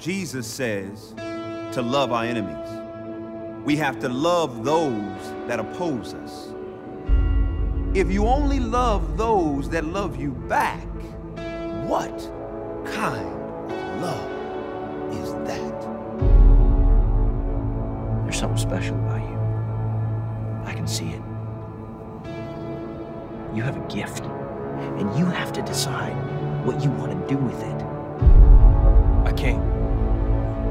Jesus says to love our enemies. We have to love those that oppose us. If you only love those that love you back, what kind of love is that? There's something special about you. I can see it. You have a gift, and you have to decide what you want to do with it. I can't.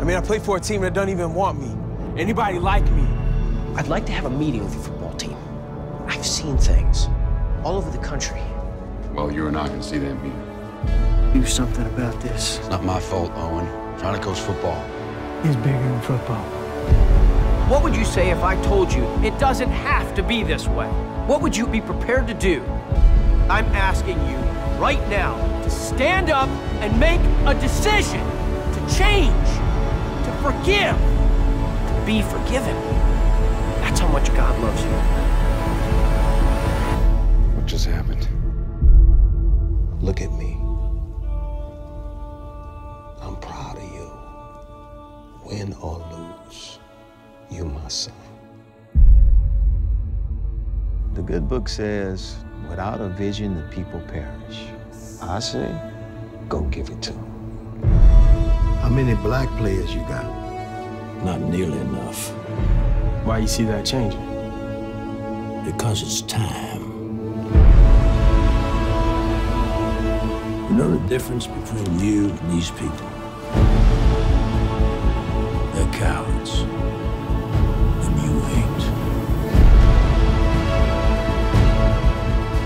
I mean, I play for a team that doesn't even want me. Anybody like me? I'd like to have a meeting with your football team. I've seen things all over the country. Well, you and I can see them here. Do something about this. It's not my fault, Owen. I'm trying to coach football. It's bigger than football. What would you say if I told you it doesn't have to be this way? What would you be prepared to do? I'm asking you right now to stand up and make a decision, to change, to forgive, to be forgiven. That's how much God loves you. What just happened? Look at me. I'm proud of you. Win or lose, you my son. The good book says, without a vision, the people perish. I say, go give it to them. How many black players you got? Not nearly enough. Why you see that changing? Because it's time. You know the difference between you and these people? They're cowards. And you ain't.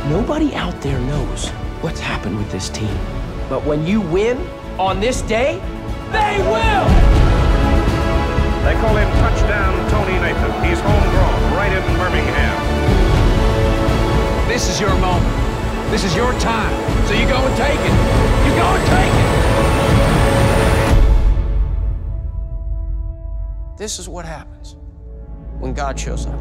Nobody out there knows what's happened with this team. But when you win on this day, they will! They call him Touchdown Tony Nathan. He's homegrown, right in Birmingham. This is your moment. This is your time. So you go and take it. You go and take it. This is what happens when God shows up.